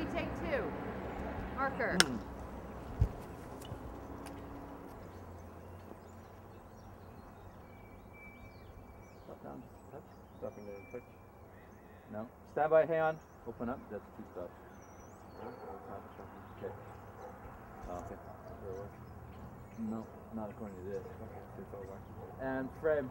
Ready, take two. Marker. Mm. Stop down. Touch. Stopping there and touch. No. Stand by. Hang on. Open up. That's two stops. Okay. Oh, okay. No, not according to this. Okay. And frame.